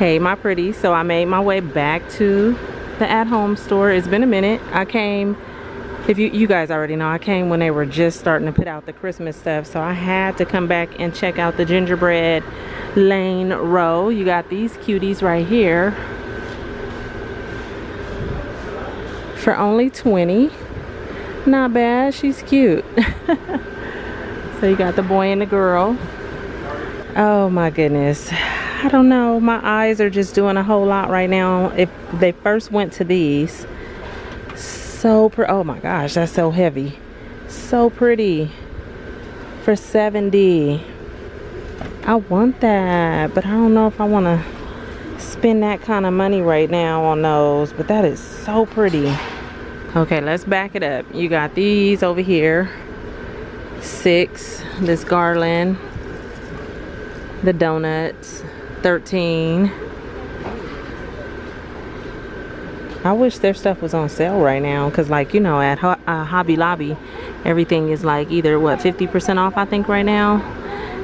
Hey my pretty, so I made my way back to the at-home store. It's been a minute. I came, if you, you guys already know, I came when they were just starting to put out the Christmas stuff. So I had to come back and check out the gingerbread lane row. You got these cuties right here for only 20 not bad she's cute so you got the boy and the girl oh my goodness I don't know. My eyes are just doing a whole lot right now. If they first went to these so oh my gosh that's so heavy. So pretty for 70 I want that but I don't know if I want to spend that kind of money right now on those but that is so pretty. Okay let's back it up. You got these over here. Six this garland. The donuts 13 I wish their stuff was on sale right now because like you know at Ho uh, Hobby Lobby everything is like either what 50% off I think right now?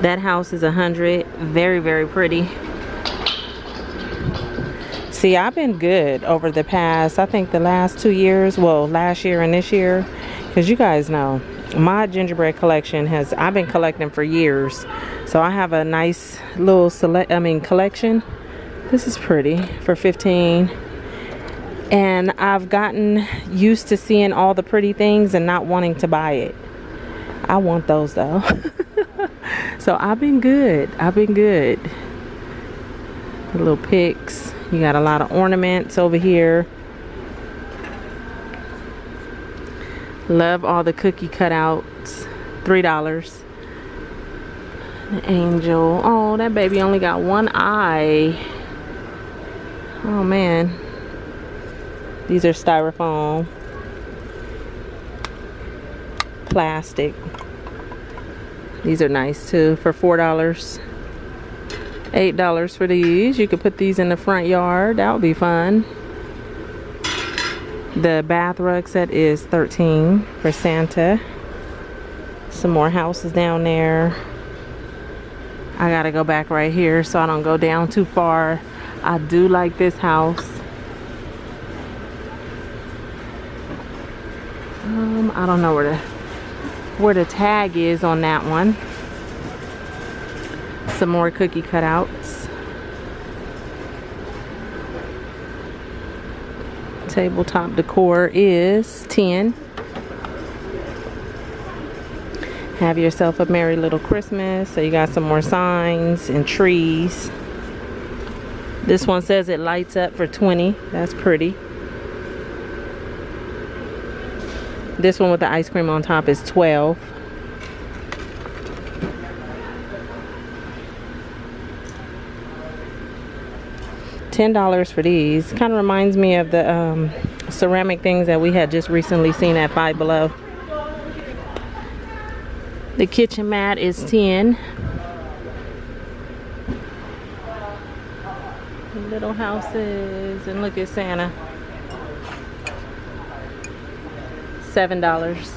That house is a hundred. Very very pretty. See, I've been good over the past, I think the last two years, well, last year and this year, because you guys know, my gingerbread collection has, I've been collecting for years. So I have a nice little select, I mean, collection. This is pretty for 15 and I've gotten used to seeing all the pretty things and not wanting to buy it. I want those though. so I've been good. I've been good. The little picks. You got a lot of ornaments over here. Love all the cookie cutouts. $3. The angel. Oh, that baby only got one eye. Oh, man. These are styrofoam. Plastic. These are nice, too, for $4 eight dollars for these you could put these in the front yard that would be fun the bath rug set is 13 for Santa. Some more houses down there. I gotta go back right here so I don't go down too far. I do like this house. Um, I don't know where the where the tag is on that one. Some more cookie cutouts. Tabletop decor is 10. Have yourself a merry little Christmas. So you got some more signs and trees. This one says it lights up for 20. That's pretty. This one with the ice cream on top is 12. $10 for these. Kind of reminds me of the um, ceramic things that we had just recently seen at Five Below. The kitchen mat is 10. Little houses and look at Santa. Seven dollars.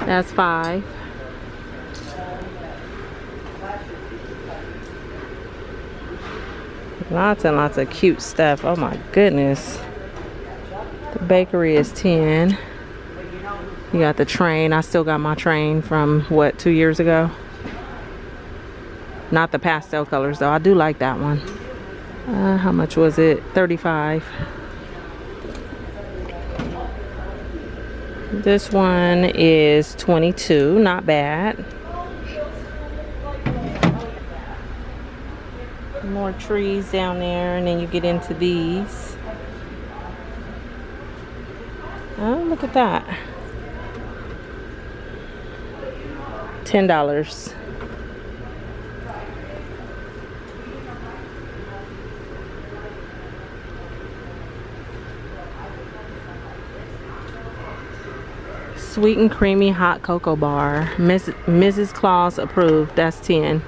That's five. Lots and lots of cute stuff. Oh my goodness. The bakery is 10. You got the train. I still got my train from, what, two years ago? Not the pastel colors, though. I do like that one. Uh, how much was it? 35 This one is 22 Not bad. More trees down there and then you get into these. Oh look at that. Ten dollars. Sweet and creamy hot cocoa bar. Miss, mrs claus approved. That's 10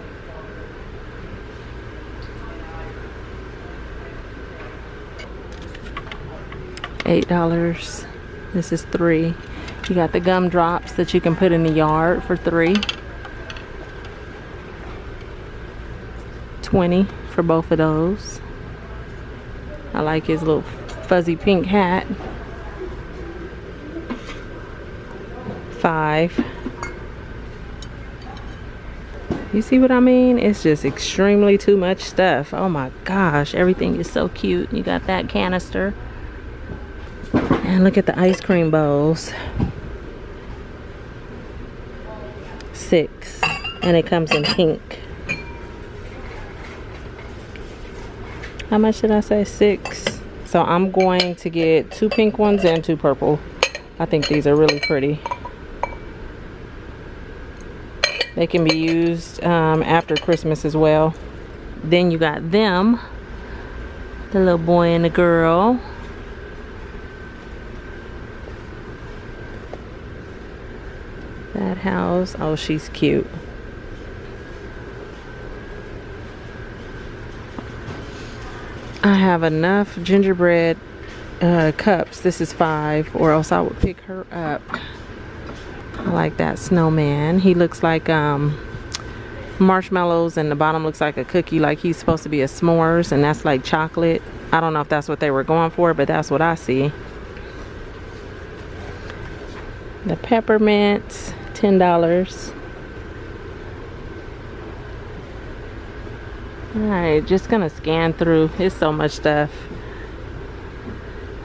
eight dollars this is three you got the gum drops that you can put in the yard for three 20 for both of those. I like his little fuzzy pink hat. Five. You see what I mean? It's just extremely too much stuff. Oh my gosh, everything is so cute. You got that canister. And look at the ice cream bowls. Six. And it comes in pink. How much did I say? Six. So I'm going to get two pink ones and two purple. I think these are really pretty. They can be used um, after Christmas as well. Then you got them. The little boy and the girl. That house. Oh, she's cute. I have enough gingerbread uh, cups. This is five, or else I would pick her up. I like that snowman. He looks like um, marshmallows and the bottom looks like a cookie like he's supposed to be a s'mores and that's like chocolate. I don't know if that's what they were going for, but that's what I see. The peppermints, $10. Alright, just gonna scan through. It's so much stuff.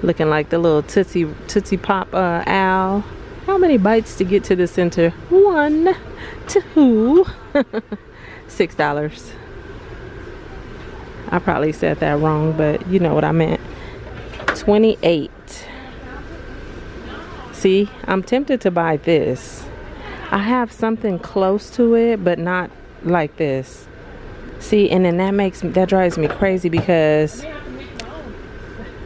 Looking like the little Tootsie, Tootsie Pop uh, owl. How many bites to get to the center? One, two, six dollars. I probably said that wrong, but you know what I meant. 28. See, I'm tempted to buy this. I have something close to it, but not like this. See, and then that makes that drives me crazy because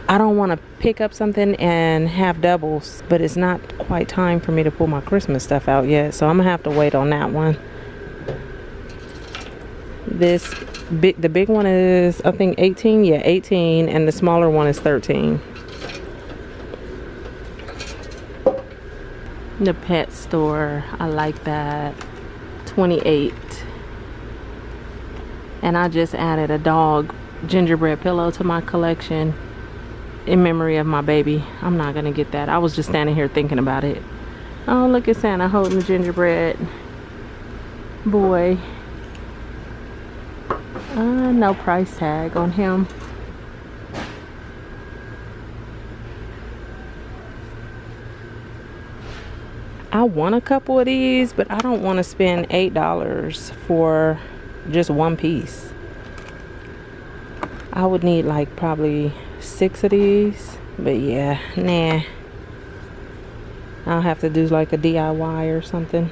I don't want to pick up something and have doubles, but it's not quite time for me to pull my Christmas stuff out yet, so I'm gonna have to wait on that one. This big, the big one is I think 18, yeah, 18, and the smaller one is 13. The pet store, I like that. 28 and I just added a dog gingerbread pillow to my collection in memory of my baby. I'm not gonna get that. I was just standing here thinking about it. Oh, look at Santa holding the gingerbread boy. Uh, no price tag on him. I want a couple of these, but I don't want to spend $8 for just one piece. I would need like probably six of these, but yeah, nah. I'll have to do like a DIY or something.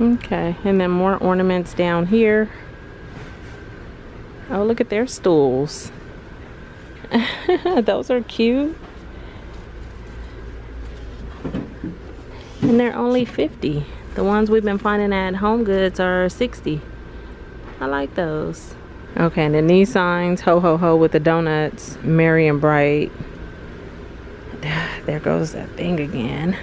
Okay, and then more ornaments down here. Oh, look at their stools. Those are cute. and they're only 50 the ones we've been finding at HomeGoods are 60 i like those. Okay and then these signs ho ho ho with the donuts merry and bright. There goes that thing again.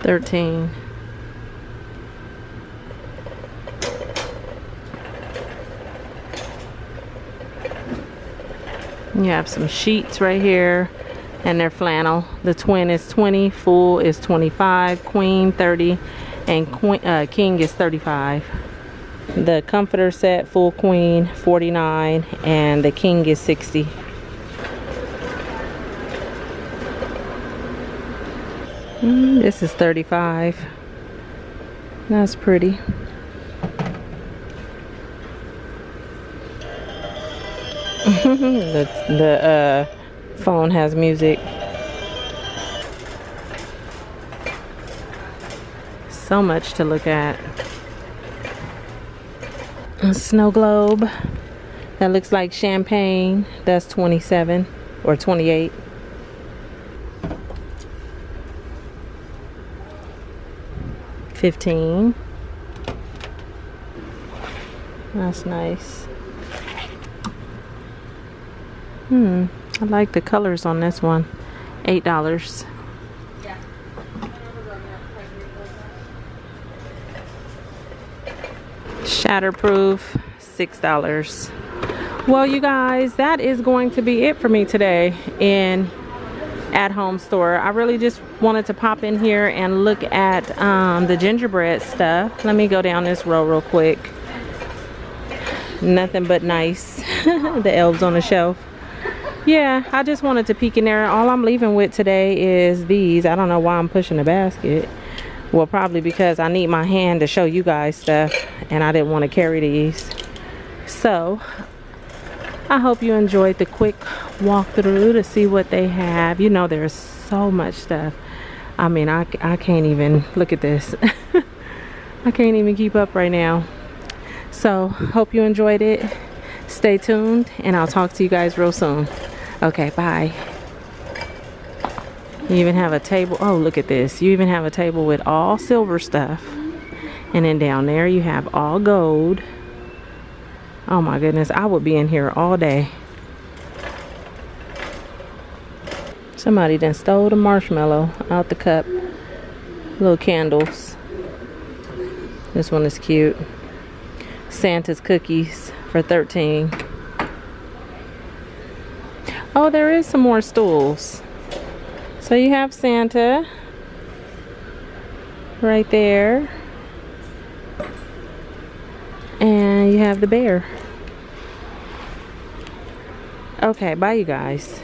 Thirteen. You have some sheets right here and they're flannel. The twin is 20, full is 25, queen 30, and queen, uh, king is 35. The comforter set, full queen, 49, and the king is 60. Mm, this is 35. That's pretty. the the uh, phone has music. So much to look at. A snow globe that looks like champagne. That's 27 or 28. Fifteen. That's nice. Hmm. I like the colors on this one. Eight dollars. Shatterproof, six dollars. Well, you guys, that is going to be it for me today in at home store. I really just wanted to pop in here and look at um, the gingerbread stuff. Let me go down this row real quick. Nothing but nice. the elves on the shelf. Yeah, I just wanted to peek in there. All I'm leaving with today is these. I don't know why I'm pushing the basket. Well, probably because I need my hand to show you guys stuff and I didn't want to carry these. So, I hope you enjoyed the quick walkthrough to see what they have. You know, there's so much stuff. I mean, I, I can't even, look at this. I can't even keep up right now. So, hope you enjoyed it. Stay tuned, and I'll talk to you guys real soon. Okay, bye. You even have a table. Oh, look at this. You even have a table with all silver stuff. And then down there you have all gold. Oh my goodness, I would be in here all day. Somebody then stole the marshmallow out the cup. Little candles. This one is cute. Santa's cookies for 13. Oh, there is some more stools. So you have Santa right there. And you have the bear. Okay, bye you guys.